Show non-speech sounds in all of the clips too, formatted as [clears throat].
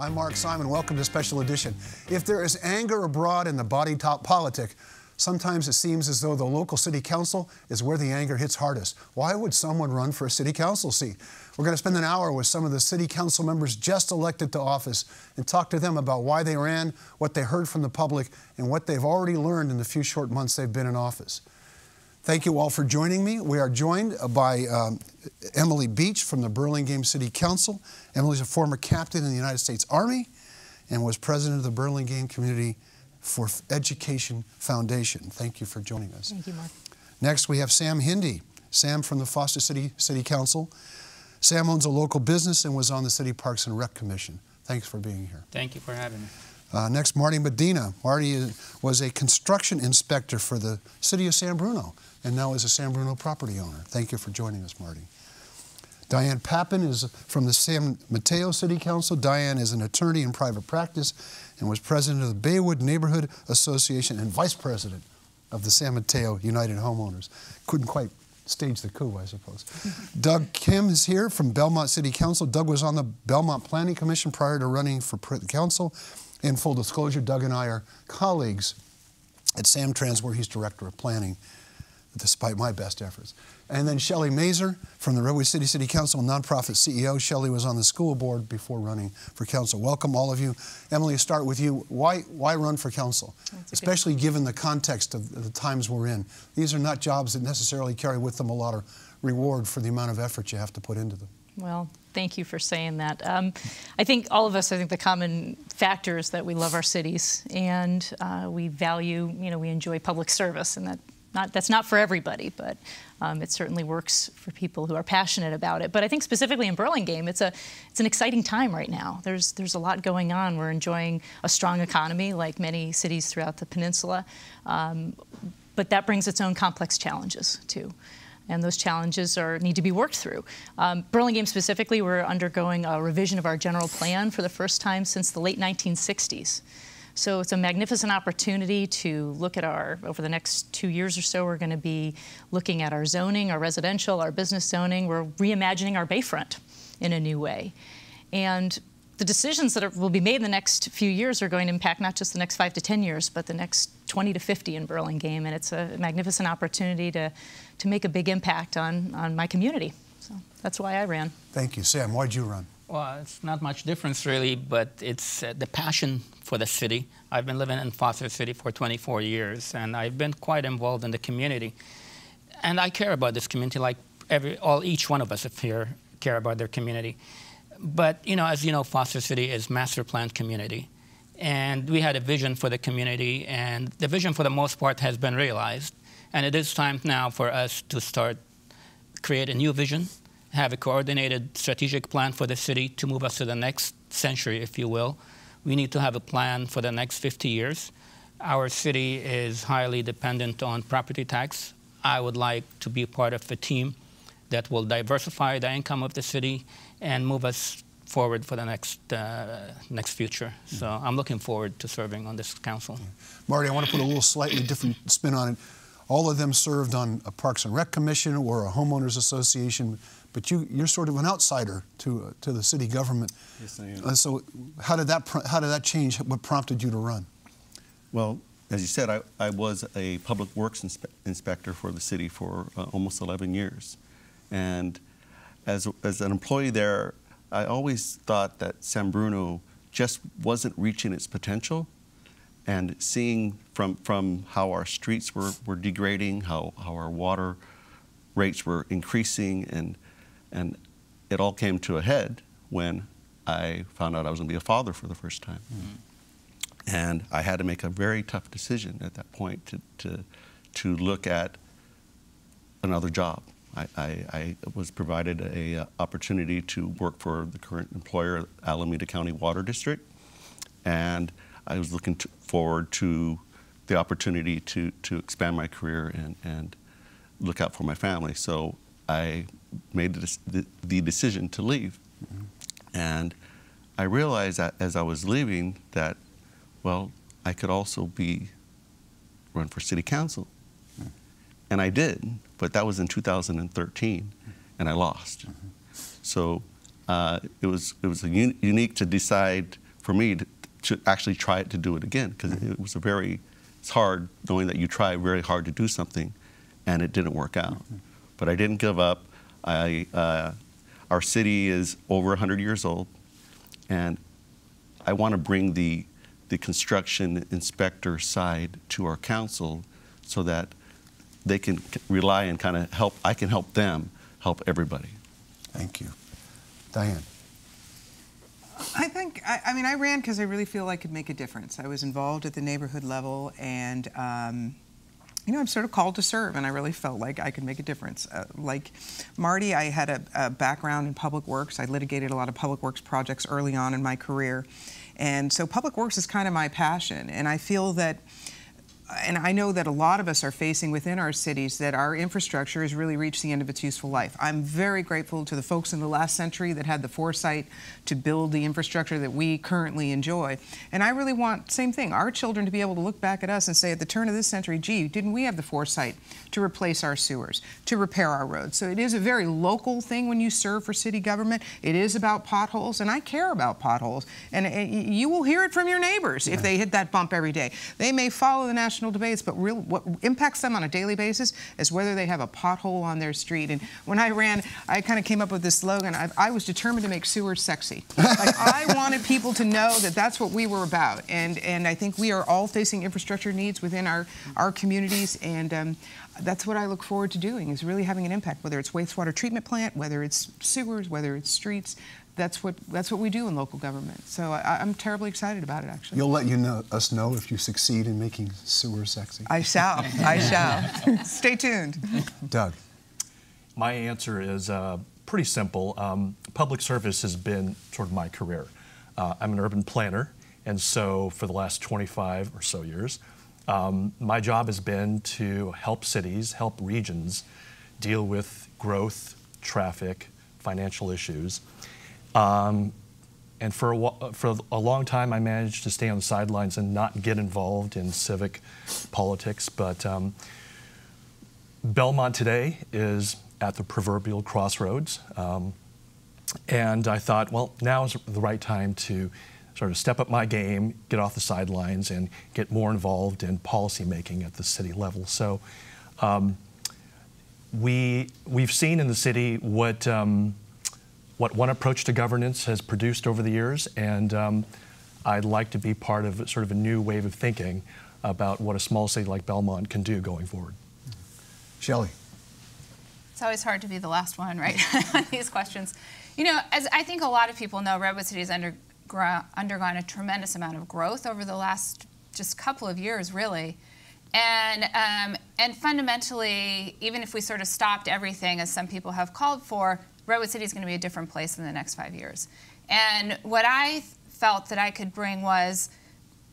I'm Mark Simon. Welcome to Special Edition. If there is anger abroad in the body top politic, sometimes it seems as though the local city council is where the anger hits hardest. Why would someone run for a city council seat? We're going to spend an hour with some of the city council members just elected to office and talk to them about why they ran, what they heard from the public, and what they've already learned in the few short months they've been in office. Thank you all for joining me. We are joined by um, Emily Beach from the Burlingame City Council. Emily's a former captain in the United States Army and was president of the Burlingame Community for Education Foundation. Thank you for joining us. Thank you, Mark. Next, we have Sam Hindi. Sam from the Foster City City Council. Sam owns a local business and was on the City Parks and Rec Commission. Thanks for being here. Thank you for having me. Uh, next, Marty Medina. Marty was a construction inspector for the city of San Bruno and now is a San Bruno property owner. Thank you for joining us, Marty. Diane Papan is from the San Mateo City Council. Diane is an attorney in private practice and was president of the Baywood Neighborhood Association and vice president of the San Mateo United Homeowners. Couldn't quite stage the coup, I suppose. [laughs] Doug Kim is here from Belmont City Council. Doug was on the Belmont Planning Commission prior to running for council. In full disclosure, Doug and I are colleagues at Samtrans, where he's director of planning despite my best efforts. And then Shelly Masur from the Redwood City City Council, nonprofit CEO. Shelley was on the school board before running for council. Welcome, all of you. Emily, start with you. Why, why run for council? Especially given the context of the times we're in. These are not jobs that necessarily carry with them a lot of reward for the amount of effort you have to put into them. Well, thank you for saying that. Um, I think all of us, I think the common factor is that we love our cities and uh, we value, you know, we enjoy public service and that not, that's not for everybody, but um, it certainly works for people who are passionate about it. But I think specifically in Burlingame, it's a it's an exciting time right now. There's there's a lot going on. We're enjoying a strong economy, like many cities throughout the peninsula, um, but that brings its own complex challenges too. And those challenges are need to be worked through. Um, Burlingame specifically, we're undergoing a revision of our general plan for the first time since the late 1960s. So it's a magnificent opportunity to look at our, over the next two years or so, we're going to be looking at our zoning, our residential, our business zoning. We're reimagining our bayfront in a new way. And the decisions that are, will be made in the next few years are going to impact not just the next five to 10 years, but the next 20 to 50 in Burlingame. And it's a magnificent opportunity to, to make a big impact on, on my community. So that's why I ran. Thank you. Sam, why'd you run? Well, it's not much difference really, but it's uh, the passion for the city. I've been living in Foster City for 24 years, and I've been quite involved in the community. And I care about this community like every, all, each one of us here care about their community. But, you know, as you know, Foster City is master planned community. And we had a vision for the community, and the vision for the most part has been realized. And it is time now for us to start create a new vision have a coordinated strategic plan for the city to move us to the next century, if you will. We need to have a plan for the next 50 years. Our city is highly dependent on property tax. I would like to be part of a team that will diversify the income of the city and move us forward for the next uh, next future. So I'm looking forward to serving on this council. Marty, I want to put a little slightly different spin on it. All of them served on a Parks and Rec Commission or a homeowners association but you, you're sort of an outsider to, uh, to the city government. Yes, I am. Uh, so how did, that how did that change what prompted you to run? Well, as you said, I, I was a public works inspe inspector for the city for uh, almost 11 years. And as, as an employee there, I always thought that San Bruno just wasn't reaching its potential. And seeing from, from how our streets were, were degrading, how, how our water rates were increasing, and and it all came to a head when I found out I was going to be a father for the first time. Mm -hmm. And I had to make a very tough decision at that point to, to, to look at another job. I, I, I was provided a uh, opportunity to work for the current employer, Alameda County Water District, and I was looking to, forward to the opportunity to, to expand my career and, and look out for my family. So I made the, the decision to leave. And I realized that as I was leaving that, well, I could also be run for city council. And I did, but that was in 2013, and I lost. So uh, it was it was un unique to decide for me to, to actually try it to do it again because it was a very it's hard knowing that you try very hard to do something and it didn't work out. But I didn't give up. I, uh, our city is over 100 years old, and I want to bring the, the construction inspector side to our council so that they can rely and kind of help, I can help them help everybody. Thank you. Diane. I think, I, I mean, I ran because I really feel I could make a difference. I was involved at the neighborhood level and, um, you know, I'm sort of called to serve, and I really felt like I could make a difference. Uh, like Marty, I had a, a, background in public works. I litigated a lot of public works projects early on in my career. And so public works is kind of my passion. And I feel that and I know that a lot of us are facing within our cities that our infrastructure has really reached the end of its useful life. I'm very grateful to the folks in the last century that had the foresight to build the infrastructure that we currently enjoy. And I really want, same thing, our children to be able to look back at us and say at the turn of this century, gee, didn't we have the foresight to replace our sewers, to repair our roads? So it is a very local thing when you serve for city government. It is about potholes, and I care about potholes. And uh, you will hear it from your neighbors if they hit that bump every day. They may follow the national national debates, but real, what impacts them on a daily basis is whether they have a pothole on their street. And when I ran, I kind of came up with this slogan. I, I was determined to make sewers sexy. like [laughs] I wanted people to know that that's what we were about. And and I think we are all facing infrastructure needs within our our communities. And um, that's what I look forward to doing is really having an impact, whether it's wastewater treatment plant, whether it's sewers, whether it's streets that's what that's what we do in local government. So I, am terribly excited about it. Actually, you'll let you know us know if you succeed in making sewer sexy. I shall. I [laughs] shall. Stay tuned. Doug, my answer is uh, pretty simple. Um, public service has been sort of my career. Uh, I'm an urban planner, and so for the last 25 or so years, um, my job has been to help cities, help regions deal with growth, traffic, financial issues. Um, and for a, for a long time, I managed to stay on the sidelines and not get involved in civic politics. But um, Belmont today is at the proverbial crossroads. Um, and I thought, well, now is the right time to sort of step up my game, get off the sidelines, and get more involved in policymaking at the city level. So um, we, we've seen in the city what um, what one approach to governance has produced over the years, and um, I'd like to be part of sort of a new wave of thinking about what a small city like Belmont can do going forward. Shelly. It's always hard to be the last one, right, [laughs] on these questions. You know, as I think a lot of people know, Redwood City has undergone a tremendous amount of growth over the last just couple of years, really. And, um, and fundamentally, even if we sort of stopped everything, as some people have called for, Redwood City is going to be a different place in the next five years. And what I felt that I could bring was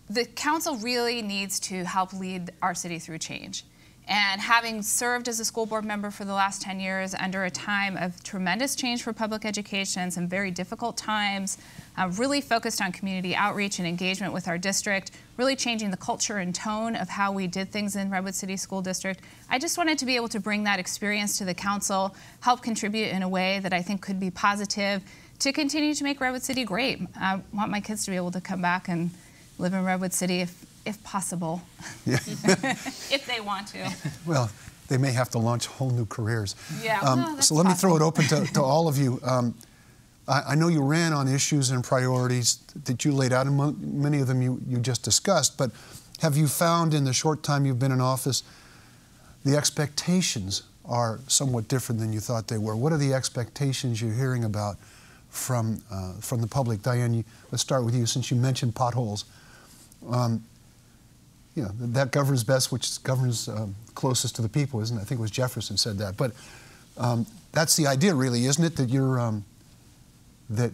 the council really needs to help lead our city through change. And having served as a school board member for the last 10 years under a time of tremendous change for public education, some very difficult times, uh, really focused on community outreach and engagement with our district, really changing the culture and tone of how we did things in Redwood City School District. I just wanted to be able to bring that experience to the council, help contribute in a way that I think could be positive to continue to make Redwood City great. I want my kids to be able to come back and live in Redwood City if if possible. Yeah. [laughs] if they want to. Well, they may have to launch whole new careers. Yeah. Um, well, so let possible. me throw it open to, to all of you. Um, I, I, know you ran on issues and priorities that you laid out, and many of them you, you just discussed, but have you found in the short time you've been in office the expectations are somewhat different than you thought they were? What are the expectations you're hearing about from, uh, from the public? Diane, you, let's start with you since you mentioned potholes. Um, you know, that governs best which governs um, closest to the people, isn't it? I think it was Jefferson said that. But um, that's the idea, really, isn't it? That you're um, that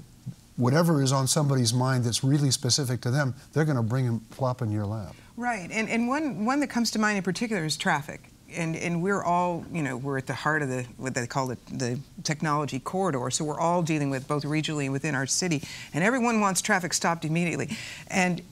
whatever is on somebody's mind that's really specific to them, they're going to bring and plop in your lap. Right, and and one one that comes to mind in particular is traffic. And, and we're all, you know, we're at the heart of the, what they call it, the technology corridor. So we're all dealing with both regionally and within our city. And everyone wants traffic stopped immediately. And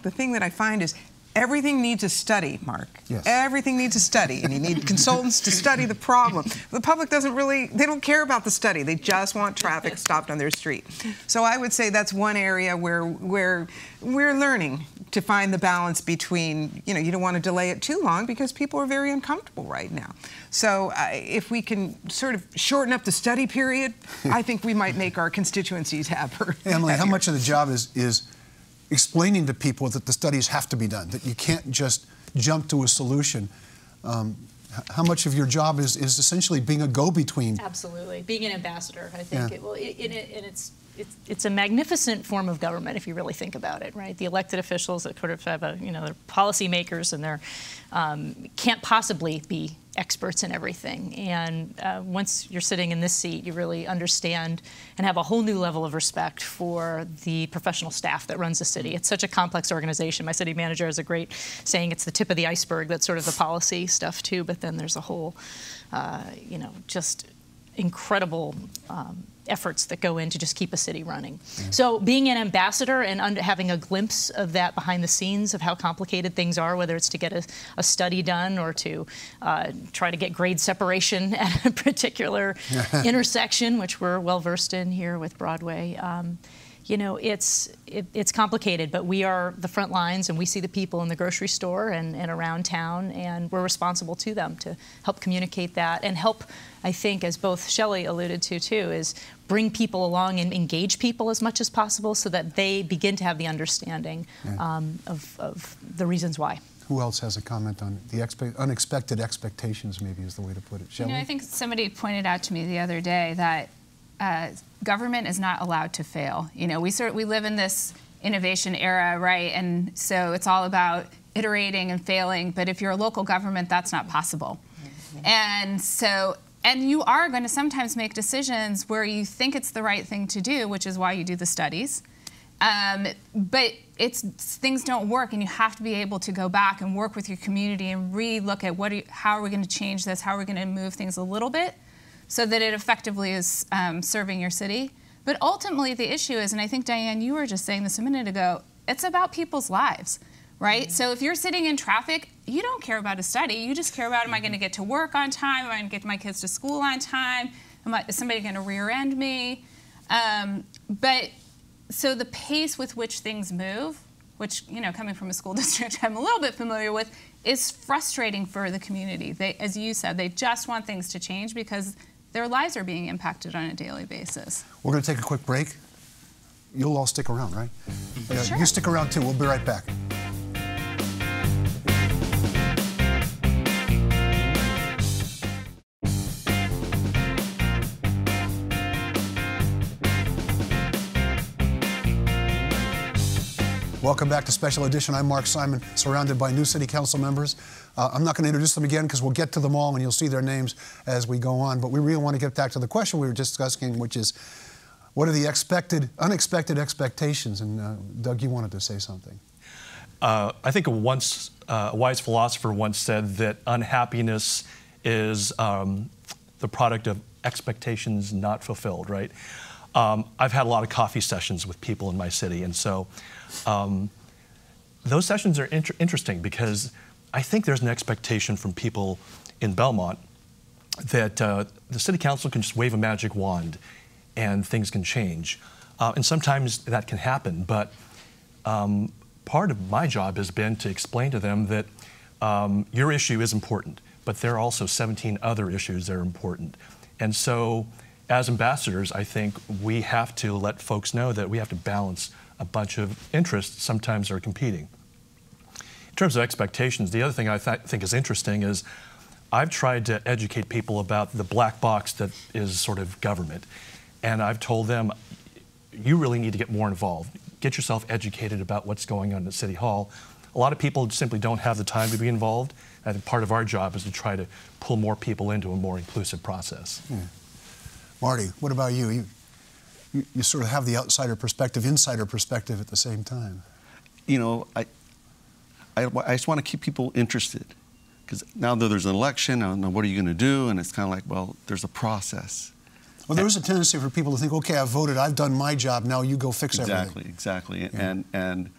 the thing that I find is Everything needs a study, Mark. Yes. Everything needs a study, and you need consultants to study the problem. The public doesn't really, they don't care about the study. They just want traffic stopped on their street. So I would say that's one area where, where we're learning to find the balance between, you know, you don't want to delay it too long because people are very uncomfortable right now. So uh, if we can sort of shorten up the study period, I think we might make our constituencies happier. Emily, how [laughs] much of the job is, is explaining to people that the studies have to be done, that you can't just jump to a solution? Um, how much of your job is, is essentially being a go-between? Absolutely, being an ambassador, I think. Yeah. It, well, it, it, and it's, it's it's a magnificent form of government if you really think about it, right? The elected officials that sort of have a you know they're policymakers and they're um, can't possibly be experts in everything. And uh, once you're sitting in this seat, you really understand and have a whole new level of respect for the professional staff that runs the city. It's such a complex organization. My city manager has a great saying: "It's the tip of the iceberg." That's sort of the policy stuff too, but then there's a whole, uh, you know, just incredible um, efforts that go in to just keep a city running. So being an ambassador and under, having a glimpse of that behind the scenes of how complicated things are, whether it's to get a, a study done or to uh, try to get grade separation [laughs] at a particular [laughs] intersection, which we're well versed in here with Broadway. Um, you know, it's it, it's complicated, but we are the front lines, and we see the people in the grocery store and, and around town, and we're responsible to them to help communicate that and help. I think, as both Shelly alluded to too, is bring people along and engage people as much as possible, so that they begin to have the understanding um, of, of the reasons why. Who else has a comment on? The expe- unexpected expectations, maybe is the way to put it. You Shelly? know, I think somebody pointed out to me the other day that uh, government is not allowed to fail. You know, we sort we live in this innovation era, right? And so it's all about iterating and failing. But if you're a local government, that's not possible. And so, and you are going to sometimes make decisions where you think it's the right thing to do, which is why you do the studies. Um, but it's things don't work, and you have to be able to go back and work with your community and re-look at what, are you, how are we going to change this? How are we going to move things a little bit, so that it effectively is um, serving your city. But ultimately, the issue is, and I think Diane, you were just saying this a minute ago. It's about people's lives, right? So if you're sitting in traffic, you don't care about a study. You just care about, am I going to get to work on time? Am I going to get my kids to school on time? I, is somebody going to rear end me? Um, but so the pace with which things move, which you know, coming from a school [laughs] district, I'm a little bit familiar with, is frustrating for the community. They, as you said, they just want things to change because their lives are being impacted on a daily basis. We're going to take a quick break. You'll all stick around, right? Yeah, Sure. You stick around too. We'll be right back. Welcome back to Special Edition. I'm Mark Simon, surrounded by new City Council members. Uh, I'm not going to introduce them again because we'll get to them all and you'll see their names as we go on. But we really want to get back to the question we were discussing, which is what are the expected, unexpected expectations? And uh, Doug, you wanted to say something. Uh, I think a once uh, a wise philosopher once said that unhappiness is um, the product of expectations not fulfilled. Right? Um, I've had a lot of coffee sessions with people in my city, and so um, those sessions are inter- interesting because I think there's an expectation from people in Belmont that uh, the city council can just wave a magic wand and things can change. Uh, and sometimes that can happen, but um, part of my job has been to explain to them that um, your issue is important, but there are also 17 other issues that are important. And so, as ambassadors, I think we have to let folks know that we have to balance a bunch of interests, sometimes are competing. In terms of expectations, the other thing I th- think is interesting is I've tried to educate people about the black box that is sort of government. And I've told them, you really need to get more involved. Get yourself educated about what's going on at City Hall. A lot of people simply don't have the time to be involved. I think part of our job is to try to pull more people into a more inclusive process. Hmm. Marty, what about you? You, you, you sort of have the outsider perspective, insider perspective at the same time. you know, I, I, I just want to keep people interested because now that there's an election, I don't know what are you going to do, and it's kind of like, well, there's a process. Well, there is a tendency for people to think, okay, I've voted, I've done my job, now you go fix everything. Exactly, exactly, and and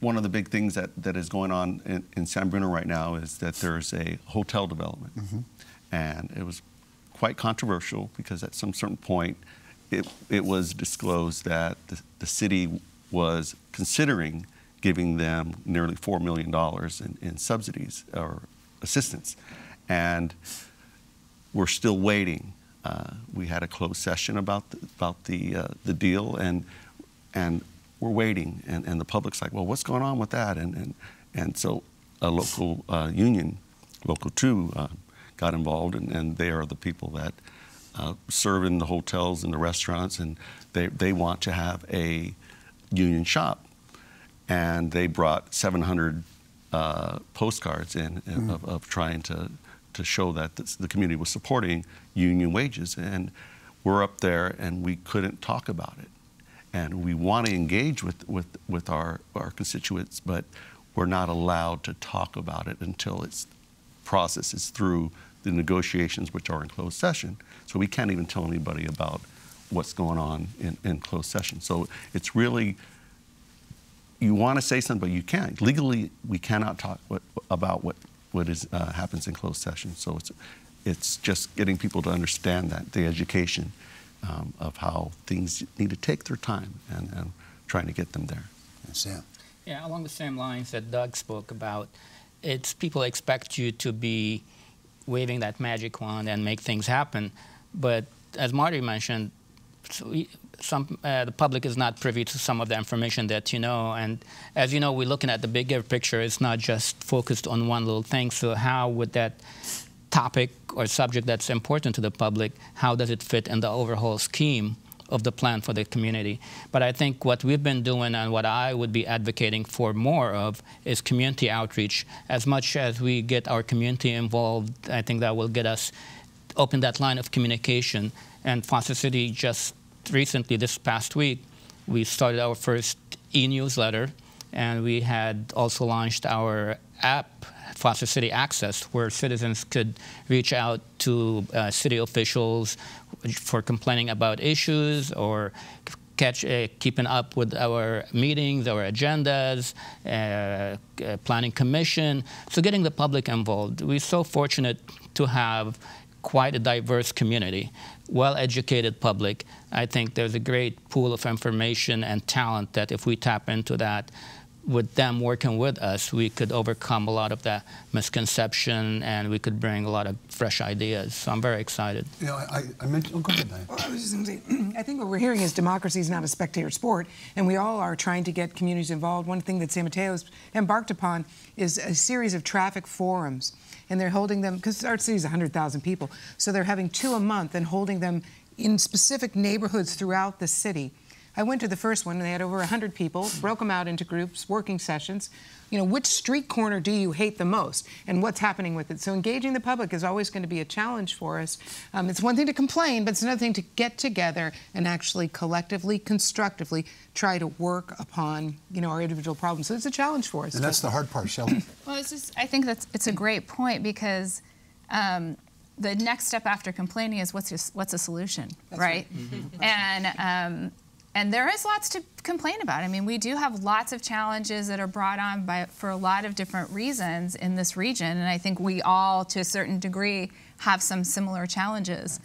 one of the big things that, that is going on in, in San Bruno right now is that there's a hotel development. Mm-hmm. And it was quite controversial because at some certain point it, it was disclosed that the, the city was considering giving them nearly $4 million in, in subsidies or assistance. And we're still waiting. Uh, we had a closed session about the, about the, uh, the deal, and, and we're waiting. And, and the public's like, well, what's going on with that? And, and, and so a local uh, union, Local 2, uh, got involved, and, and they are the people that uh, serve in the hotels and the restaurants, and they, they want to have a union shop. And they brought 700 uh, postcards in Mm. of, of trying to, to show that this, the community was supporting union wages. And we're up there and we couldn't talk about it. And we want to engage with, with, with our, our constituents, but we're not allowed to talk about it until its process is through the negotiations, which are in closed session. So we can't even tell anybody about what's going on in, in closed session. So it's really you want to say something, but you can't. Legally, we cannot talk what, about what, what is, uh, happens in closed session. So it's, it's just getting people to understand that, the education um, of how things need to take their time and, and trying to get them there. Sam. Yeah, along the same lines that Doug spoke about, it's people expect you to be waving that magic wand and make things happen. But as Marty mentioned, some, uh, the public is not privy to some of the information that you know. And as you know, we're looking at the bigger picture. It's not just focused on one little thing. So how would that topic or subject that's important to the public, how does it fit in the overall scheme of the plan for the community? But I think what we've been doing and what I would be advocating for more of is community outreach. As much as we get our community involved, I think that will get us open that line of communication. And Foster City just recently, this past week, we started our first e-newsletter, and we had also launched our app, Foster City Access, where citizens could reach out to uh, city officials for complaining about issues or catch, uh, keeping up with our meetings, our agendas, uh, uh, planning commission. So getting the public involved. We're so fortunate to have quite a diverse community, well-educated public. I think there's a great pool of information and talent that if we tap into that, with them working with us, we could overcome a lot of that misconception and we could bring a lot of fresh ideas. So I'm very excited. You know, I, I mentioned, oh, go ahead, Diane. Well, I was just going to say, [clears throat] I think what we're hearing is democracy is not a spectator sport, and we all are trying to get communities involved. One thing that San Mateo has embarked upon is a series of traffic forums, and they're holding them because our city is 100,000 people, so they're having two a month and holding them in specific neighborhoods throughout the city. I went to the first one, and they had over 100 people, broke them out into groups, working sessions. You know, which street corner do you hate the most, and what's happening with it? So engaging the public is always going to be a challenge for us. Um, it's one thing to complain, but it's another thing to get together and actually collectively, constructively try to work upon, you know, our individual problems. So it's a challenge for us. And that's the hard part, Shelly. [coughs] Well, it's just, I think that's it's a great point because um, the next step after complaining is what's your, what's a solution, right? And um, and there is lots to complain about. I mean, we do have lots of challenges that are brought on by for a lot of different reasons in this region, and I think we all, to a certain degree, have some similar challenges.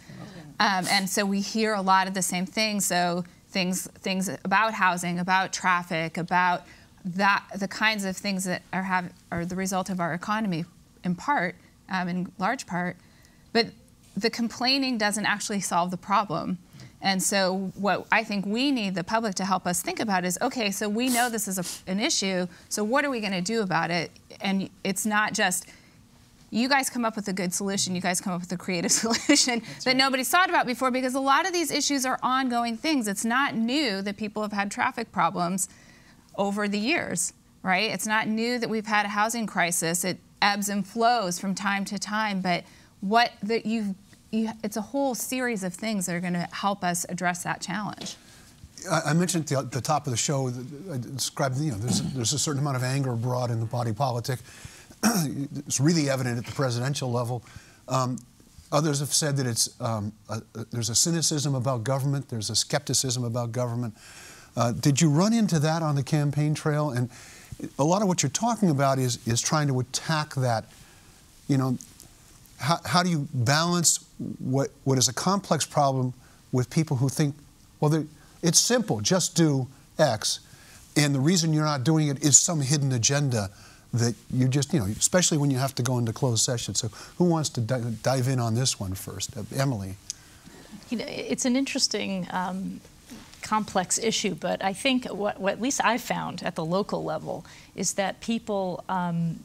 Um, and so we hear a lot of the same things. So things things about housing, about traffic, about that the kinds of things that are have are the result of our economy, in part, um, in large part. But the complaining doesn't actually solve the problem. And so, what I think we need the public to help us think about is okay, so we know this is a, an issue, so what are we going to do about it? And it's not just you guys come up with a good solution, you guys come up with a creative [laughs] solution that nobody's thought about before because a lot of these issues are ongoing things. It's not new that people have had traffic problems over the years, right? It's not new that we've had a housing crisis. It ebbs and flows from time to time, but what that you've you, it's a whole series of things that are going to help us address that challenge. I mentioned at the, the top of the show, I described, you know, there's, there's a certain amount of anger abroad in the body politic. [clears throat] it's really evident at the presidential level. Um, others have said that it's, um, a, a- there's a cynicism about government, there's a skepticism about government. Uh, did you run into that on the campaign trail? And, a lot of what you're talking about is is trying to attack that. You know, how, how do you balance what what is a complex problem with people who think, well, it's simple, just do X, and the reason you're not doing it is some hidden agenda that you just, you know, especially when you have to go into closed session. So, who wants to dive in on this one first? Uh, Emily. You know, it's an interesting. Um, complex issue, but I think what, what, at least I've found at the local level is that people um,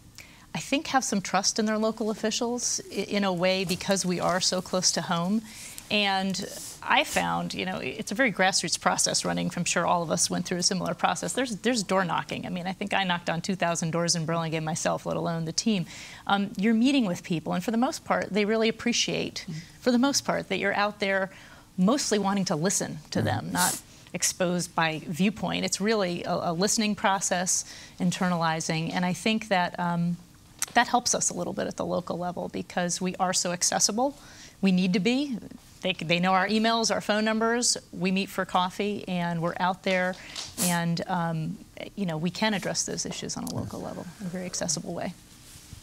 I think have some trust in their local officials in a way because we are so close to home. And I found, you know, it's a very grassroots process running. I'm sure all of us went through a similar process. There's there's door knocking. I mean, I think I knocked on 2,000 doors in Burlingame myself, let alone the team. Um, you're meeting with people, and for the most part, they really appreciate, for the most part, that you're out there, mostly wanting to listen to mm-hmm. them, not exposed by viewpoint. It's really a, a listening process, internalizing, and I think that. Um, that helps us a little bit at the local level because we are so accessible. We need to be. They, they know our emails, our phone numbers. We meet for coffee, and we're out there, and um, you know we can address those issues on a local level in a very accessible way.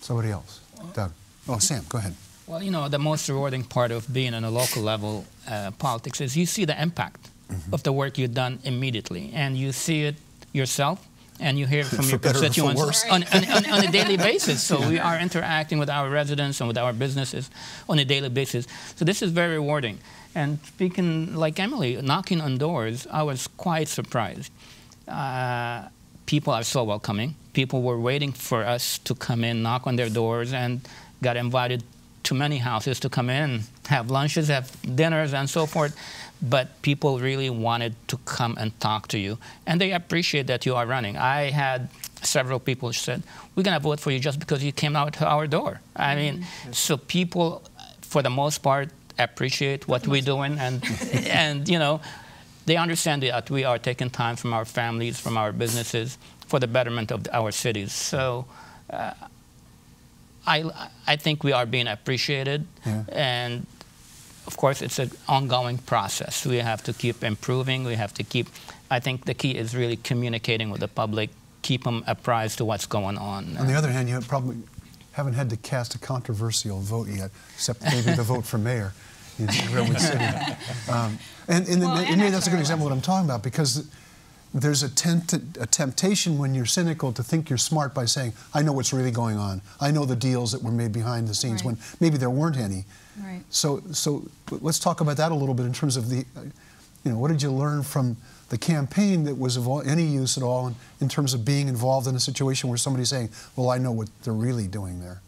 Somebody else, Doug. Oh, Sam, go ahead. Well, you know, the most rewarding part of being on a local level uh, politics is you see the impact mm-hmm. of the work you've done immediately, and you see it yourself and you hear [laughs] from your constituents on, on, on, on, a daily [laughs] basis. So we are interacting with our residents and with our businesses on a daily basis. So this is very rewarding. And speaking like Emily, knocking on doors, I was quite surprised. Uh, people are so welcoming. People were waiting for us to come in, knock on their doors, and got invited to many houses to come in, have lunches, have dinners, and so forth but people really wanted to come and talk to you. And they appreciate that you are running. I had several people said, we're going to vote for you just because you came out to our door. I mean, mm-hmm. so people, for the most part, appreciate what we're doing. And, [laughs] and, you know, they understand that we are taking time from our families, from our businesses, for the betterment of our cities. So uh, I, I think we are being appreciated. Yeah. And of course, it's an ongoing process. We have to keep improving. We have to keep, I think the key is really communicating with the public, keep them apprised to what's going on. On the other hand, you probably haven't had to cast a controversial vote yet, except maybe the vote for mayor in Redwood City. [laughs] Um, and, and, well, and, and maybe that's a good example of what I'm talking about because there's a, tent, a, temptation when you're cynical to think you're smart by saying, I know what's really going on. I know the deals that were made behind the scenes right. when maybe there weren't any. Right. So, so let's talk about that a little bit in terms of the, you know, what did you learn from the campaign that was of any use at all in, in terms of being involved in a situation where somebody's saying, well, I know what they're really doing there?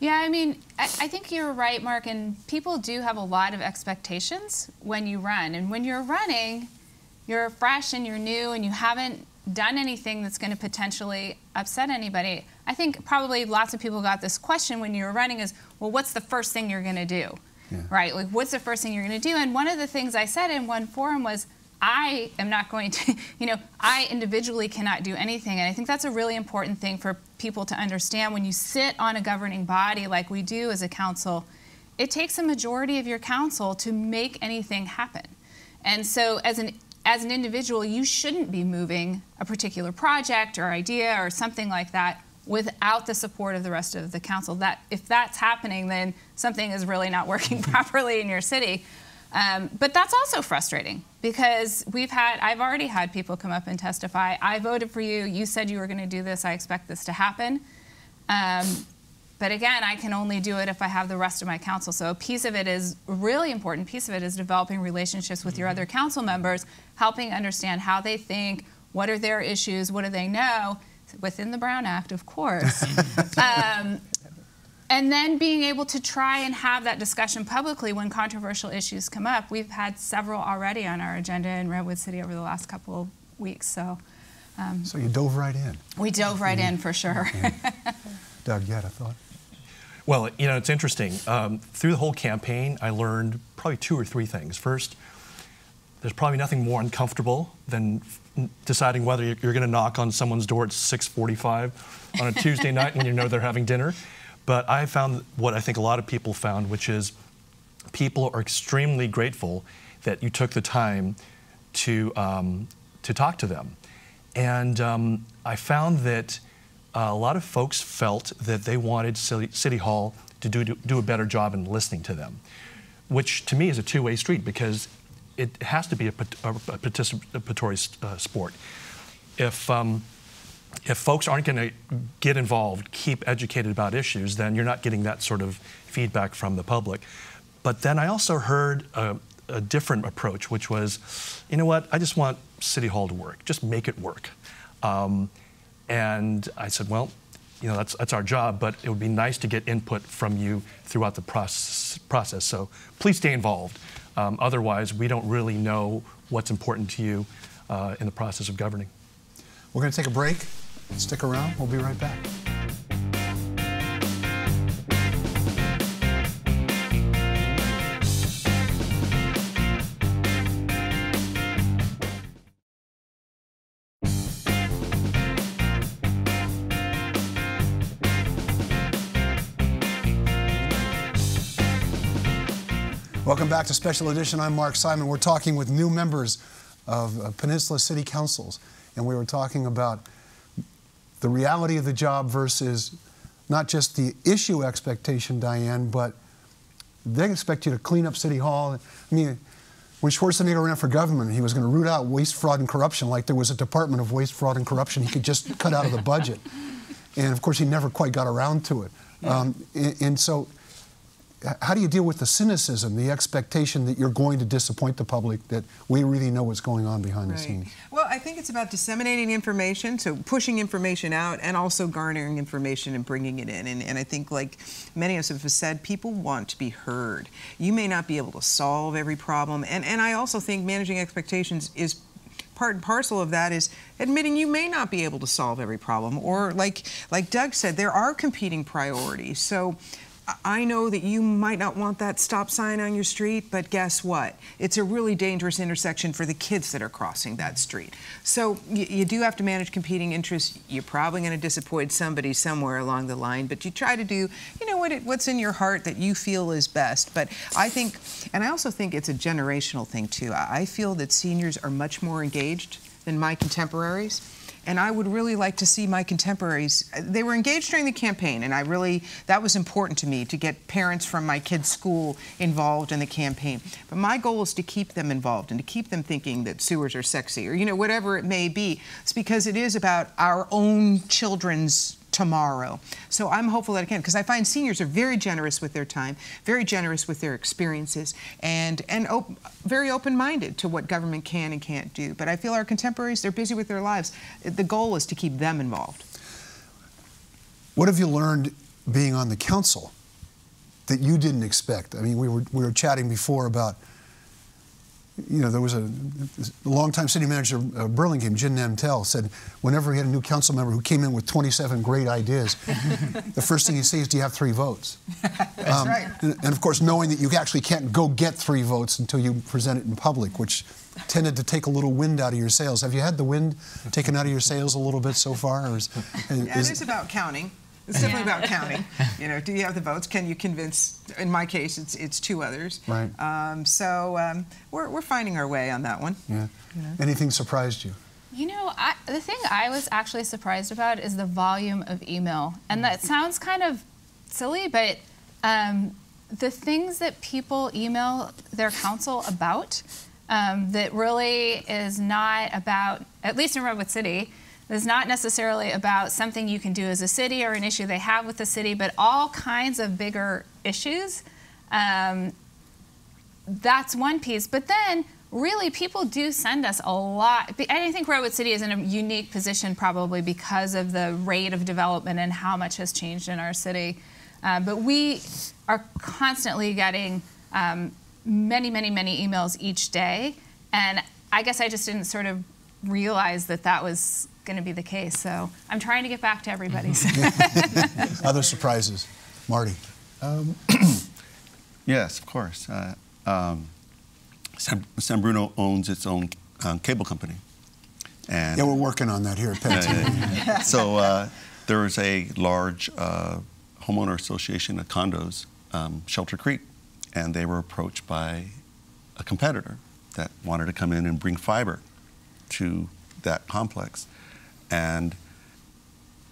Yeah, I mean, I, I, think you're right, Mark, and people do have a lot of expectations when you run. And when you're running, you're fresh and you're new and you haven't done anything that's going to potentially upset anybody. I think probably lots of people got this question when you were running is, well, what's the first thing you're going to do? Yeah. Right? Like, what's the first thing you're going to do? And one of the things I said in one forum was, I am not going to, [laughs] you know, I individually cannot do anything. And I think that's a really important thing for people to understand. When you sit on a governing body like we do as a council, it takes a majority of your council to make anything happen. And so, as an as an individual, you shouldn't be moving a particular project or idea or something like that without the support of the rest of the council. That if that's happening, then something is really not working [laughs] properly in your city. Um, but that's also frustrating because we've had I've already had people come up and testify. I voted for you. You said you were going to do this. I expect this to happen. Um, but again, I can only do it if I have the rest of my council. So a piece of it is a really important piece of it is developing relationships with your other council members, helping understand how they think, what are their issues, what do they know, within the Brown Act, of course. [laughs] um, and then being able to try and have that discussion publicly when controversial issues come up. We've had several already on our agenda in Redwood City over the last couple of weeks. So, um, so you dove right in. We dove right in for sure. [laughs] Doug, you had a thought? Well, you know, it's interesting. Um, through the whole campaign, I learned probably two or three things. First, there's probably nothing more uncomfortable than deciding whether you're going to knock on someone's door at 6:45 on a [laughs] Tuesday night when you know they're having dinner. But I found what I think a lot of people found, which is people are extremely grateful that you took the time to um, to talk to them. And um, I found that uh, a lot of folks felt that they wanted City, Hall to do, do a better job in listening to them, which to me is a two way street because it has to be a, a participatory uh, sport. If, um, if folks aren't going to get involved, keep educated about issues, then you're not getting that sort of feedback from the public. But then I also heard a, a different approach, which was, you know what, I just want City Hall to work, just make it work. Um, and I said, well, you know, that's, that's our job, but it would be nice to get input from you throughout the process. process. So please stay involved. Um, otherwise, we don't really know what's important to you uh, in the process of governing. We're going to take a break. Stick around. We'll be right back. Back to Special Edition. I'm Mark Simon. We're talking with new members of uh, Peninsula City Councils, and we were talking about the reality of the job versus not just the issue expectation, Diane, but they expect you to clean up City Hall. I mean, when Schwarzenegger ran for government, he was going to root out waste, fraud, and corruption like there was a Department of Waste, Fraud, and Corruption he could just cut out of the budget. And of course, he never quite got around to it. Yeah. Um, and, and so, how do you deal with the cynicism, the expectation that you're going to disappoint the public, that we really know what's going on behind right. the scenes? Well, I think it's about disseminating information, so pushing information out, and also garnering information and bringing it in. And, and I think, like many of us have said, people want to be heard. You may not be able to solve every problem, and, and I also think managing expectations is part and parcel of that is admitting you may not be able to solve every problem or like like Doug said there are competing priorities so I know that you might not want that stop sign on your street, but guess what? It's a really dangerous intersection for the kids that are crossing that street. So you, you do have to manage competing interests. You're probably going to disappoint somebody somewhere along the line, but you try to do, you know, what it, what's in your heart that you feel is best. But I think, and I also think it's a generational thing too. I feel that seniors are much more engaged than my contemporaries and I would really like to see my contemporaries. They were engaged during the campaign, and I really that was important to me to get parents from my kids' school involved in the campaign. But my goal is to keep them involved and to keep them thinking that sewers are sexy, or you know whatever it may be. It's because it is about our own children's tomorrow. So I'm hopeful that I can, because I find seniors are very generous with their time, very generous with their experiences, and and op very open-minded to what government can and can't do. But I feel our contemporaries, they're busy with their lives. The goal is to keep them involved. What have you learned being on the council that you didn't expect? I mean, we were we were chatting before about you know, there was a, a longtime city manager of Burlingame, Jim Nantell, said whenever he had a new council member who came in with 27 great ideas, [laughs] the first thing he'd say is, do you have three votes? That's um, right. And, and, of course, knowing that you actually can't go get three votes until you present it in public, which tended to take a little wind out of your sails. Have you had the wind taken out of your sails a little bit so far? Or is, [laughs] yeah, is, it is about counting. It's definitely about counting. [laughs] You know, do you have the votes? Can you convince? In my case, it's it's two others. Right. Um, so um, we're we're finding our way on that one. Yeah. Anything surprised you? You know, I, the thing I was actually surprised about is the volume of email, and that sounds kind of silly, but um, the things that people email their council about um, that really is not about, at least in Redwood City is not necessarily about something you can do as a city or an issue they have with the city, but all kinds of bigger issues. Um, that's one piece. But then, really, people do send us a lot. I think Redwood City is in a unique position probably because of the rate of development and how much has changed in our city. Uh, but we are constantly getting um, many, many, many emails each day. And I guess I just didn't sort of realize that that was going to be the case. So I'm trying to get back to everybody's. [laughs] Other surprises, Marty. Um, [clears throat] yes, of course. Uh, um, San, San, Bruno owns its own um, cable company. And yeah, we're working on that here at Penn. so uh, there is a large uh, homeowner association of condos, um, Shelter Creek, and they were approached by a competitor that wanted to come in and bring fiber to that complex. And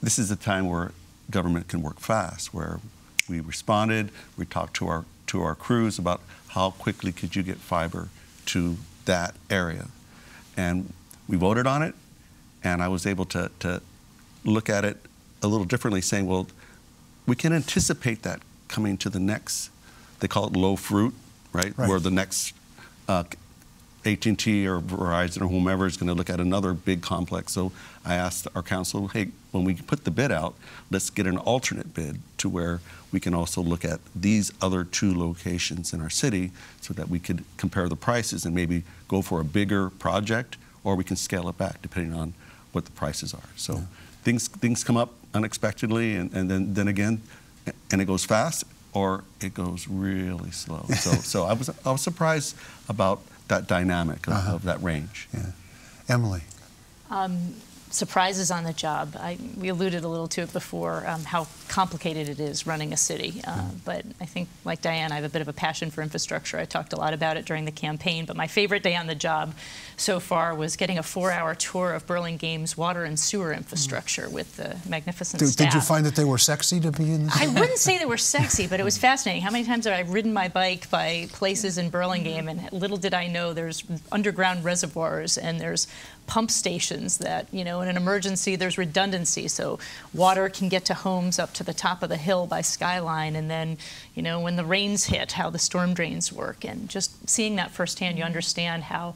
this is a time where government can work fast, where we responded, we talked to our to our crews about how quickly could you get fiber to that area. And we voted on it, and I was able to, to look at it a little differently, saying, well, we can anticipate that coming to the next, they call it low fruit, right? Right. Where the next uh, AT&T or Verizon or whomever is going to look at another big complex. So I asked our council, hey, when we put the bid out, let's get an alternate bid to where we can also look at these other two locations in our city so that we could compare the prices and maybe go for a bigger project or we can scale it back depending on what the prices are. So things things come up unexpectedly and, and then, then again, and it goes fast or it goes really slow. So, [laughs] so I, was, I was surprised about that dynamic of, Uh-huh. of that range. Yeah. Emily. Surprises on the job. I, we alluded a little to it before, um, how complicated it is running a city. Uh, but I think, like Diane, I have a bit of a passion for infrastructure. I talked a lot about it during the campaign. But my favorite day on the job so far was getting a four-hour tour of Burlingame's water and sewer infrastructure with the magnificent Did, staff. did you find that they were sexy to be in? I wouldn't say they were [laughs] sexy, but it was fascinating. How many times have I ridden my bike by places in Burlingame, and little did I know there's underground reservoirs and there's pump stations that, you know, in an emergency there's redundancy, so water can get to homes up to the top of the hill by Skyline, and then, you know, when the rains hit, how the storm drains work, and just seeing that firsthand, you mm-hmm. understand how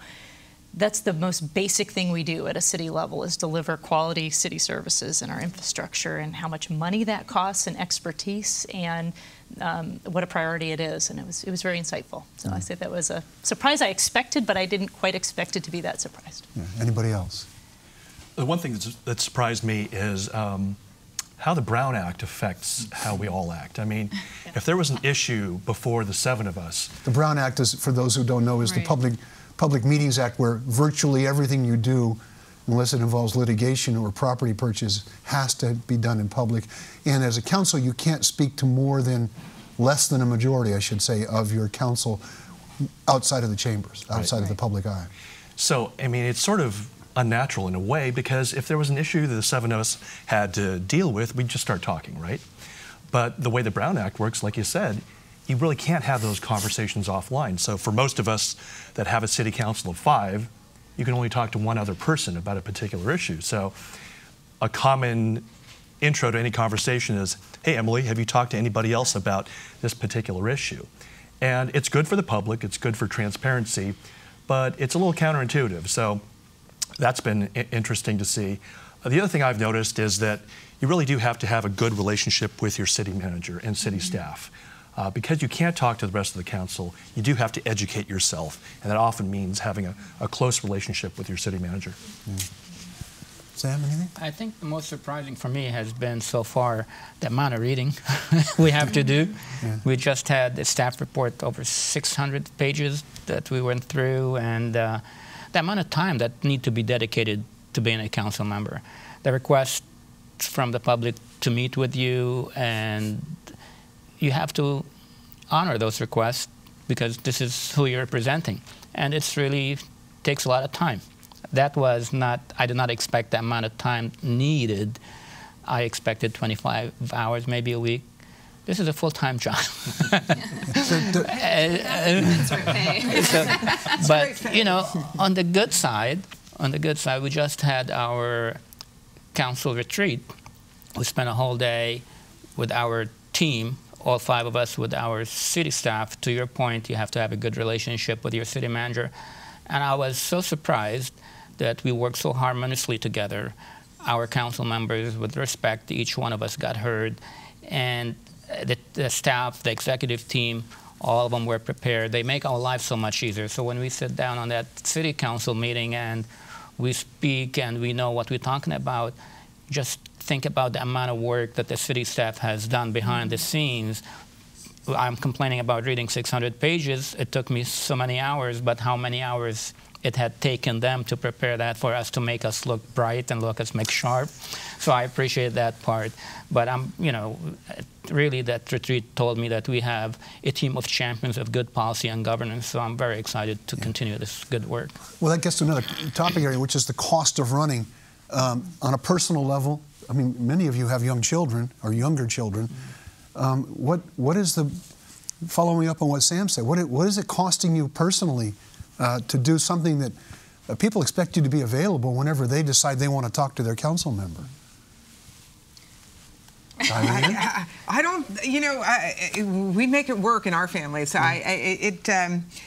that's the most basic thing we do at a city level is deliver quality city services and our infrastructure and how much money that costs and expertise. And um, what a priority it is and it was it was very insightful so I say that was a surprise I expected but I didn't quite expect it to be that surprised Yeah. Anybody else? The one thing that's, that surprised me is um, how the Brown Act affects how we all act. I mean, [laughs] if there was an issue before the seven of us, The Brown Act is, for those who don't know, is the Public Public Meetings Act, where virtually everything you do, unless it involves litigation or property purchase, has to be done in public. And as a council, you can't speak to more than less than a majority, I should say, of your council outside of the chambers, outside of the public eye. So, I mean, it's sort of unnatural in a way because if there was an issue that the seven of us had to deal with, we'd just start talking, right? But the way the Brown Act works, like you said, you really can't have those conversations offline. So, for most of us that have a city council of five, you can only talk to one other person about a particular issue. So, a common intro to any conversation is, Hey, Emily, have you talked to anybody else about this particular issue? And it's good for the public, it's good for transparency, but it's a little counterintuitive. So that's been i- interesting to see. The other thing I've noticed is that you really do have to have a good relationship with your city manager and city mm-hmm. staff. Uh, because you can't talk to the rest of the council, you do have to educate yourself, and that often means having a, a close relationship with your city manager. Sam, anything? I think the most surprising for me has been so far the amount of reading [laughs] we have to do. We just had a staff report over 600 pages that we went through, and uh, the amount of time that need to be dedicated to being a council member. The requests from the public to meet with you, and you have to honor those requests because this is who you're representing, and it's really takes a lot of time. That was not. I did not expect the amount of time needed. I expected 25 hours, maybe a week. This is a full-time job. [laughs] So, [laughs] but you know, on the good side, on the good side, we just had our council retreat. We spent a whole day with our team, all five of us, with our city staff. To your point, you have to have a good relationship with your city manager, and I was so surprised that we worked so harmoniously together. Our council members, with respect, each one of us got heard, and the, the staff, the executive team, all of them were prepared. They make our lives so much easier. So when we sit down on that city council meeting and we speak and we know what we're talking about, just think about the amount of work that the city staff has done behind the scenes. I'm complaining about reading 600 pages. It took me so many hours, but how many hours it had taken them to prepare that for us to make us look bright and look us make sharp. So I appreciate that part. But I'm, you know, really that retreat told me that we have a team of champions of good policy and governance. So I'm very excited to continue this good work. Well, that gets to another topic area, which is the cost of running Um, on a personal level, I mean, many of you have young children or younger children. Um, what what is the following up on what Sam said? What what is it costing you personally uh, to do something that uh, people expect you to be available whenever they decide they want to talk to their council member? I, I don't, you know, I, we make it work in our family. So I, I it,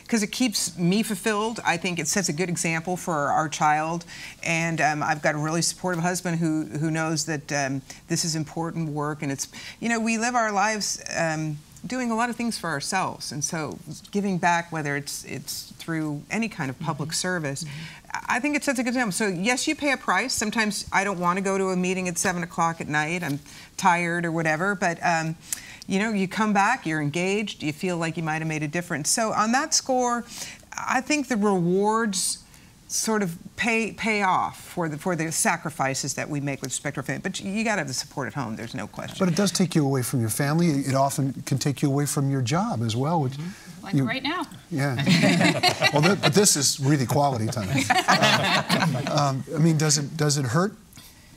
because it keeps me fulfilled. I think it sets a good example for our child, and um, I've got a really supportive husband who who knows that um, this is important work, and it's, you know, we live our lives. Um, doing a lot of things for ourselves. And so giving back whether it's it's through any kind of public service i think it sets a good example. So yes you pay a price. Sometimes i don't want to go to a meeting at seven o'clock at night. I'm tired or whatever but um, you know you come back you're engaged you feel like you might have made a difference so on that score i think the rewards sort of pay pay off for the for the sacrifices that we make with respect to our family. But you got to have the support at home. There's no question. But it does take you away from your family. It often can take you away from your job as well. Which, Like you- right now. Yeah. [laughs] well, th- but this is really quality time. Uh, [laughs] um, I mean, does it does it hurt?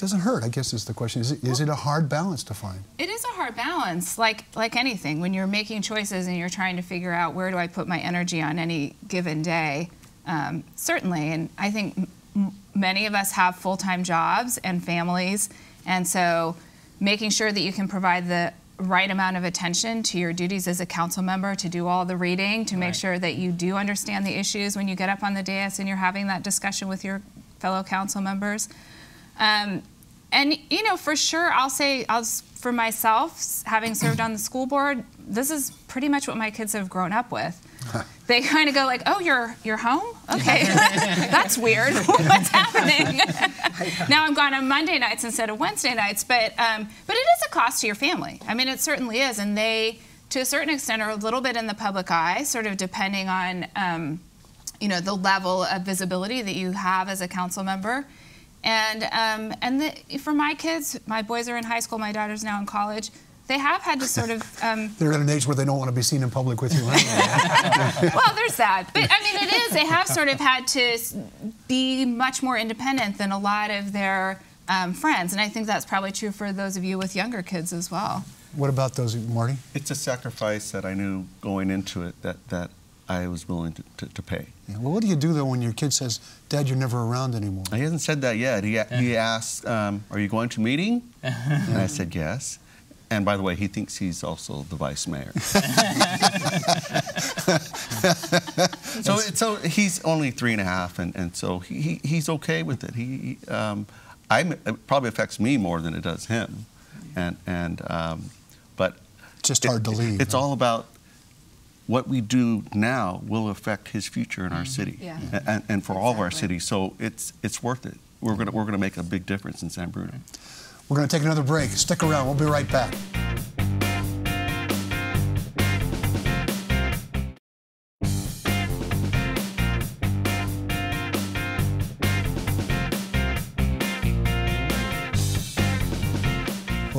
Doesn't hurt. I guess is the question. Is it is it a hard balance to find? It is a hard balance, like like anything. When you're making choices and you're trying to figure out where do I put my energy on any given day, um, certainly. And I think m- m- many of us have full-time jobs and families, and so making sure that you can provide the right amount of attention to your duties as a council member to do all the reading to make sure that you do understand the issues when you get up on the dais and you're having that discussion with your fellow council members um, and you know, for sure, I'll say, I'll, for myself, having served on the school board, this is pretty much what my kids have grown up with. They kind of go like, "Oh, you're you're home? Okay, [laughs] that's weird. [laughs] What's happening?" [laughs] now I'm gone on Monday nights instead of Wednesday nights, but um, but it is a cost to your family. I mean, it certainly is, and they, to a certain extent, are a little bit in the public eye, sort of depending on. Um, you know the level of visibility that you have as a council member and um, and the, for my kids my boys are in high school my daughter's now in college they have had to sort of um, [laughs] They're at an age where they don't want to be seen in public with you. Anyway. [laughs] well there's that but i mean it is they have sort of had to be much more independent than a lot of their um, friends and i think that's probably true for those of you with younger kids as well what about those, Marty? It's a sacrifice that I knew going into it that, that I was willing to, to, to pay. Yeah, well, what do you do though when your kid says, "Dad, you're never around anymore"? He hasn't said that yet. He, he asked, um, Are you going to meeting? and I said, Yes. And by the way, he thinks he's also the vice mayor. [laughs] so, so he's only three and a half, and, and so he, he, he's okay with it. He, he, um, I'm, it probably affects me more than it does him. And, and, um, but It's just it- hard to leave. It's all about what we do now will affect his future in our mm-hmm. city Yeah. And, and for all of our cities. So it's, it's worth it. We're going to we're gonna make a big difference in San Bruno. We're going to take another break. Stick around. We'll be right back.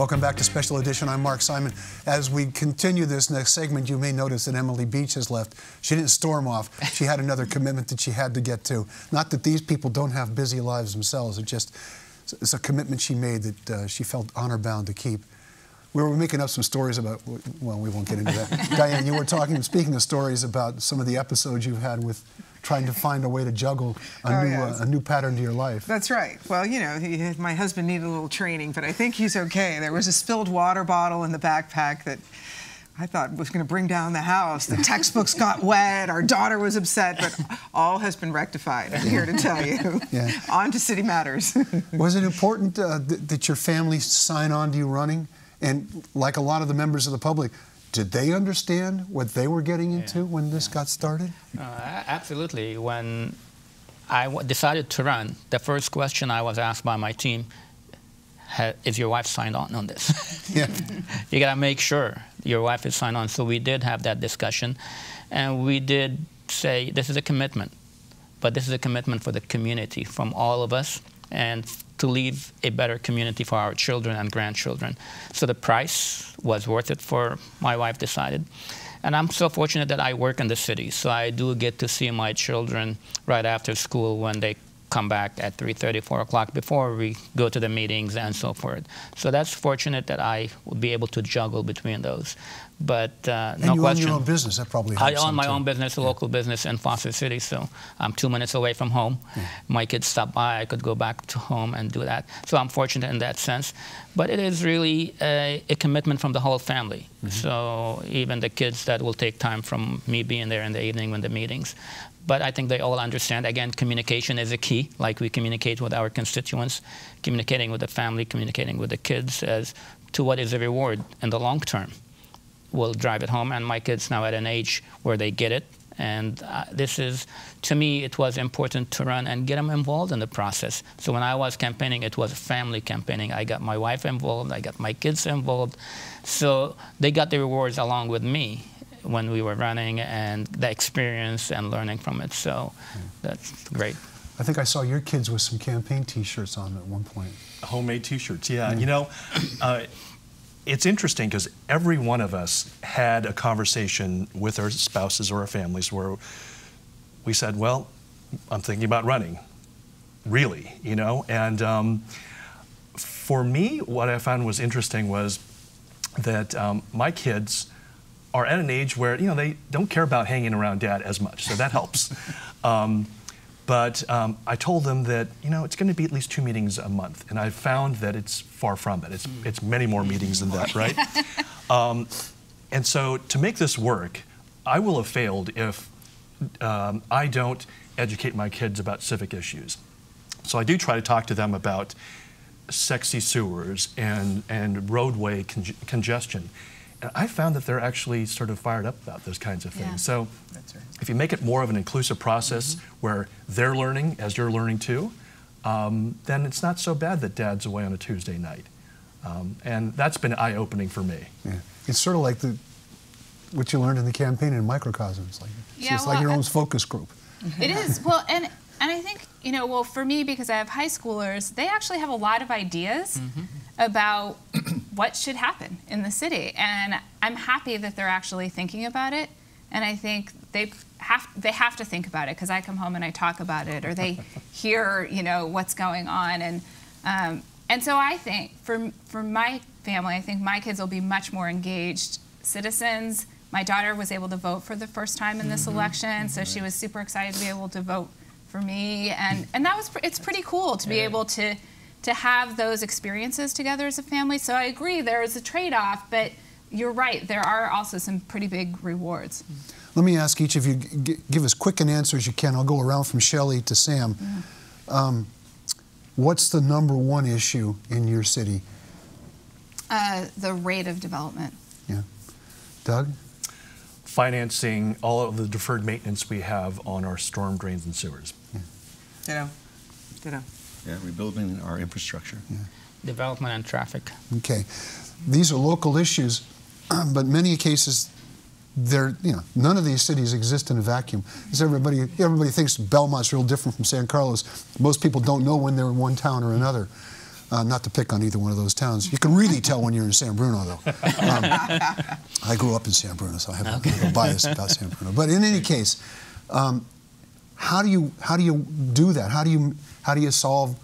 Welcome back to Special Edition. I'm Mark Simon. As we continue this next segment, you may notice that Emily Beach has left. She didn't storm off. She had another commitment that she had to get to. Not that these people don't have busy lives themselves. It just it's a commitment she made that uh, she felt honor bound to keep. We were making up some stories about. Well, we won't get into that. [laughs] Diane, you were talking, speaking of stories about some of the episodes you've had with trying to find a way to juggle a Oh, new yes. uh, a new pattern to your life. That's right. Well, you know, he, my husband needed a little training, but I think he's okay. There was a spilled water bottle in the backpack that I thought was going to bring down the house. The textbooks got [laughs] wet. Our daughter was upset, but all has been rectified. I'm here to tell you. [laughs] Yeah. On to city matters. [laughs] Was it important uh, th- that your family sign on to you running? And like a lot of the members of the public, did they understand what they were getting into when this got started? Uh, absolutely. When I decided to run, the first question I was asked by my team is your wife signed on on this? [laughs] Yeah. you got to make sure your wife is signed on. So we did have that discussion, and we did say this is a commitment, but this is a commitment for the community from all of us, and to leave a better community for our children and grandchildren. So the price was worth it for my wife decided. And I'm so fortunate that I work in the city, so I do get to see my children right after school when they come back at 3.30, 4 o'clock before we go to the meetings and so forth. So that's fortunate that I will be able to juggle between those. But uh, And no you question. own your own business. That probably I own my too. own business, a local business in Foster City, so I'm two minutes away from home. My kids stop by, I could go back to home and do that. So I'm fortunate in that sense. But it is really a, a commitment from the whole family. So even the kids that will take time from me being there in the evening when the meetings. But I think they all understand. Again, communication is a key. Like we communicate with our constituents, communicating with the family, communicating with the kids as to what is the reward in the long term will drive it home. And my kids now at an age where they get it. And uh, this is, to me, it was important to run and get them involved in the process. So when I was campaigning, it was family campaigning. I got my wife involved, I got my kids involved. So they got the rewards along with me when we were running and the experience and learning from it. So that's great. I think I saw your kids with some campaign T-shirts on at one point. Homemade T-shirts, yeah. You know, uh, it's interesting because every one of us had a conversation with our spouses or our families where we said, "Well, I'm thinking about running." Really, you know, and um, for me, what I found was interesting was that um, my kids are at an age where you know they don't care about hanging around dad as much, so that helps. [laughs] um, but um, I told them that you know it's going to be at least two meetings a month, and I found that it's far from it. It's it's many more meetings than that, right? [laughs] um, and so to make this work, I will have failed if um, I don't educate my kids about civic issues. So I do try to talk to them about sexy sewers and, and roadway conge- congestion. And I found that they're actually sort of fired up about those kinds of things. Yeah. So That's right. if you make it more of an inclusive process where they're learning as you're learning too, um, then it's not so bad that dad's away on a Tuesday night. Um, and that's been eye opening for me. Yeah. It's sort of like the what you learned in the campaign in microcosms. Like it's, Yeah, it's like your own focus group. It is. [laughs] Well, and and I think, you know, well, for me because I have high schoolers, they actually have a lot of ideas about [clears throat] what should happen in the city. And I'm happy that they're actually thinking about it. And I think they have they have to think about it because I come home and I talk about it, or they [laughs] hear, you know, what's going on, and um, and so I think for for my family, I think my kids will be much more engaged citizens. My daughter was able to vote for the first time in this election, so she was super excited to be able to vote for me, and and that was it's pretty cool to be able to to have those experiences together as a family. So I agree there is a trade off, but you're right. There are also some pretty big rewards. Let me ask each of you, g- g- give as quick an answer as you can. I'll go around from Shelly to Sam. Um, what's the number one issue in your city? Uh, the rate of development. Yeah. Doug? Financing all of the deferred maintenance we have on our storm drains and sewers. Yeah. Ditto. Ditto. Yeah, rebuilding our infrastructure. Development and traffic. Okay. These are local issues, [clears throat] but many cases, they're, you know, none of these cities exist in a vacuum. As everybody, everybody thinks Belmont's real different from San Carlos. Most people don't know when they're in one town or another. Uh, not to pick on either one of those towns. You can really tell when you're in San Bruno, though. [laughs] Um, I grew up in San Bruno, so I have a little bias about San Bruno. But in any case, um, how do you how do you do that? How do you how do you solve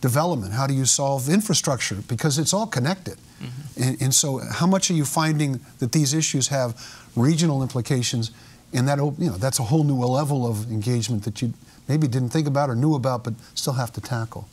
development? How do you solve infrastructure? Because it's all connected. Mm-hmm. And, and so, how much are you finding that these issues have regional implications? And that you know that's a whole new level of engagement that you maybe didn't think about or knew about, but still have to tackle.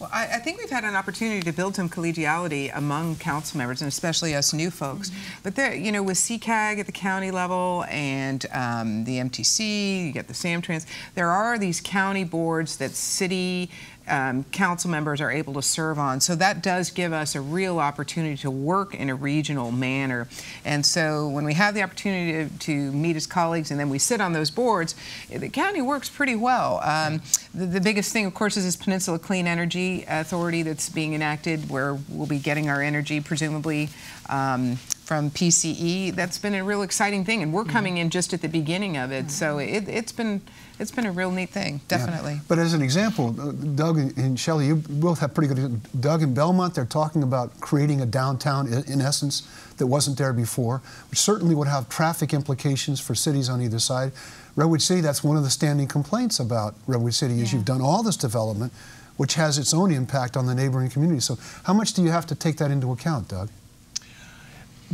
Well, I, I think we've had an opportunity to build some collegiality among council members, and especially us new folks. But there, you know, with CCAG at the county level and um, the MTC, you get the SamTrans. There are these county boards that city um, council members are able to serve on. So that does give us a real opportunity to work in a regional manner. And so when we have the opportunity to, to meet as colleagues and then we sit on those boards, the county works pretty well. Um, the, the biggest thing, of course, is this Peninsula Clean Energy Authority that's being enacted, where we'll be getting our energy presumably um, from PCE. That's been a real exciting thing, and we're coming in just at the beginning of it. So it, it's been it's been a real neat thing, definitely. Yeah. But as an example, uh, Doug and Shelly, you both have pretty good. Doug and Belmont, they're talking about creating a downtown, in essence, that wasn't there before, which certainly would have traffic implications for cities on either side. Redwood City, that's one of the standing complaints about Redwood City, is yeah. you've done all this development, which has its own impact on the neighboring community. So, how much do you have to take that into account, Doug?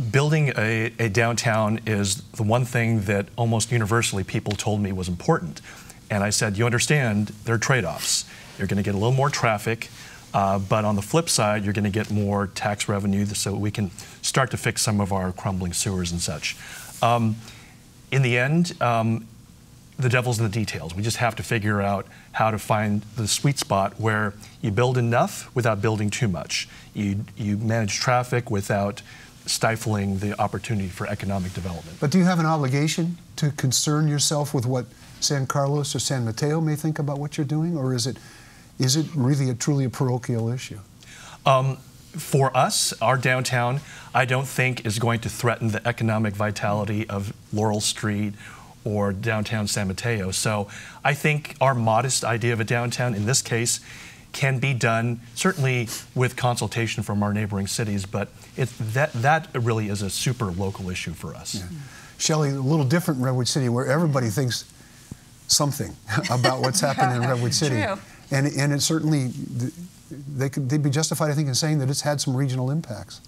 Building a, a, downtown is the one thing that almost universally people told me was important. And I said, you understand, there are trade offs. You're going to get a little more traffic, uh, but on the flip side, you're going to get more tax revenue so we can start to fix some of our crumbling sewers and such. Um, in the end, um, the devil's in the details. We just have to figure out how to find the sweet spot where you build enough without building too much. You, you manage traffic without stifling the opportunity for economic development. But do you have an obligation to concern yourself with what San Carlos or San Mateo may think about what you're doing, or is it is it really a truly a parochial issue? Um, for us, our downtown, I don't think is going to threaten the economic vitality of Laurel Street or downtown San Mateo. So I think our modest idea of a downtown, in this case, can be done certainly with consultation from our neighboring cities, but it, that, that really is a super local issue for us. Yeah. Shelly, a little different in Redwood City where everybody thinks something [laughs] about what's [laughs] happening in Redwood City. True. And, and it certainly, they could, they'd be justified, I think, in saying that it's had some regional impacts.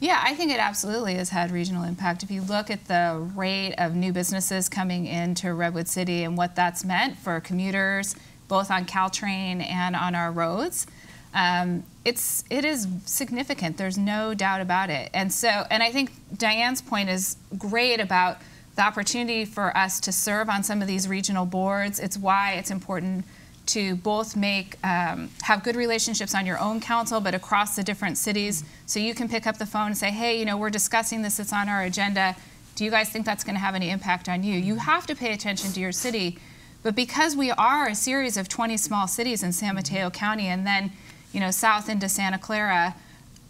Yeah, I think it absolutely has had regional impact. If you look at the rate of new businesses coming into Redwood City and what that's meant for commuters, both on Caltrain and on our roads, um, it's it is significant. There's no doubt about it. And so, and I think Diane's point is great about the opportunity for us to serve on some of these regional boards. It's why it's important to both make um, have good relationships on your own council, but across the different cities, so you can pick up the phone and say, "Hey, you know, we're discussing this. It's on our agenda. Do you guys think that's going to have any impact on you?" You have to pay attention to your city but because we are a series of 20 small cities in San Mateo County and then, you know, south into Santa Clara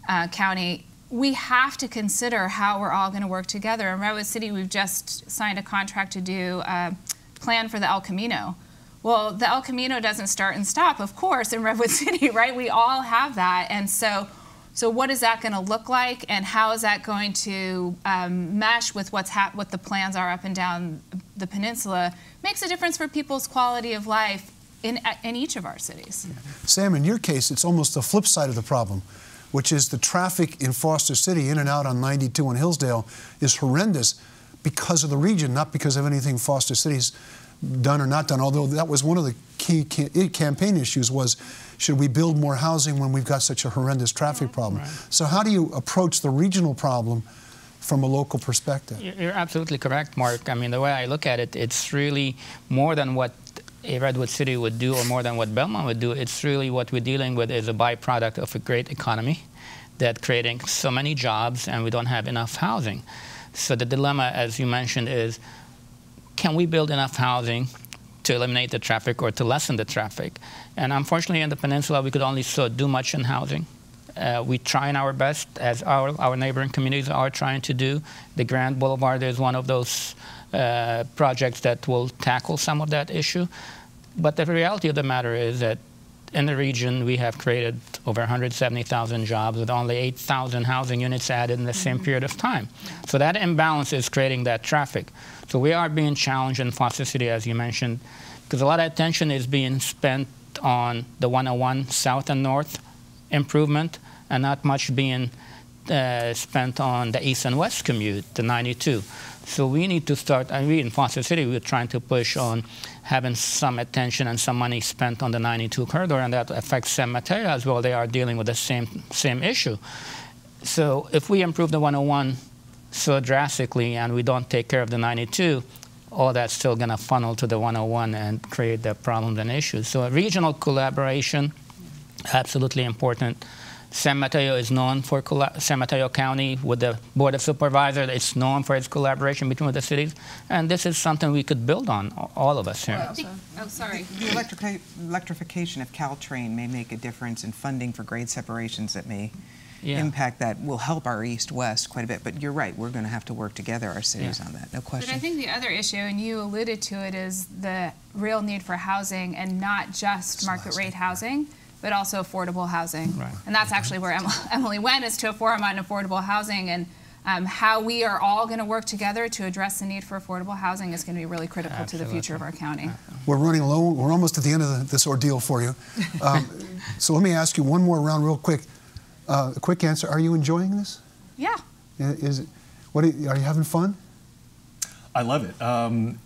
uh, County, we have to consider how we're all going to work together. In Redwood City, we've just signed a contract to do a plan for the El Camino. Well, the El Camino doesn't start and stop, of course, in Redwood [laughs] City, right? We all have that. And so so what is that going to look like, and how is that going to um, mesh with what's what the plans are up and down the peninsula? Makes a difference for people's quality of life in in each of our cities. Sam, in your case, it's almost the flip side of the problem, which is the traffic in Foster City, in and out on 92 and Hillsdale, is horrendous because of the region, not because of anything Foster City's done or not done. Although that was one of the key eh, campaign issues was should we build more housing when we've got such a horrendous traffic problem? Right. So how do you approach the regional problem from a local perspective? You're absolutely correct, Mark. I mean, the way I look at it, it's really more than what a Redwood City would do or more than what Belmont would do. It's really what we're dealing with is a byproduct of a great economy that creating so many jobs and we don't have enough housing. So the dilemma, as you mentioned, is can we build enough housing to eliminate the traffic or to lessen the traffic? And unfortunately, in the peninsula, we could only so do much in housing. Uh, we try our best, as our, our neighboring communities are trying to do. The Grand Boulevard is one of those uh, projects that will tackle some of that issue. But the reality of the matter is that in the region, we have created over 170,000 jobs with only 8,000 housing units added in the same mm-hmm. period of time. So that imbalance is creating that traffic. So we are being challenged in Foster City, as you mentioned, because a lot of attention is being spent on the 101 south and north improvement and not much being uh, spent on the east and west commute, the 92. So we need to start, and we in Foster City, we're trying to push on having some attention and some money spent on the 92 corridor, and that affects San Mateo as well. They are dealing with the same, same issue. So if we improve the 101 so drastically and we don't take care of the 92, all that's still going to funnel to the 101 and create the problems and issues. So regional collaboration, absolutely important. San Mateo is known for San Mateo County with the Board of Supervisors. It's known for its collaboration between the cities, and this is something we could build on, all of us here. oh, sorry. The electrica- electrification of Caltrain may make a difference in funding for grade separations that may Yeah. impact that will help our east-west quite a bit. But you're right, we're going to have to work together, our cities, Yeah. on that. No question. But. I think the other issue, and you alluded to it, is the real need for housing and not just market rate housing, but also affordable housing. Right. And that's actually where [laughs] Emily went, is to a forum on affordable housing and um, how we are all going to work together to address the need for affordable housing is going to be really critical to the future of our county. We're running low. We're almost at the end of the, this ordeal for you. [laughs] Um, so let me ask you one more round, real quick. Uh, a quick answer. Are you enjoying this? Yeah. Is it? What are you, are you having fun? I love it. Um,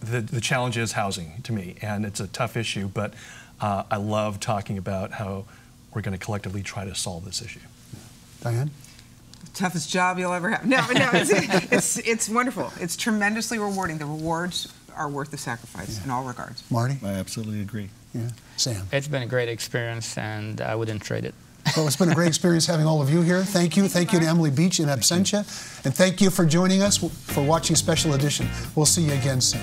the, the challenge is housing to me, and it's a tough issue, but uh, I love talking about how we're going to collectively try to solve this issue. Diane? toughest job you'll ever have. No, no, it's, it's, it's wonderful. It's tremendously rewarding. The rewards are worth the sacrifice in all regards. Marty? I absolutely agree. Yeah. Sam? It's been a great experience, and I wouldn't trade it. Well, it's been a great experience having all of you here. Thank you. Thank you to Emily Beach in absentia. And thank you for joining us for watching Special Edition. We'll see you again soon.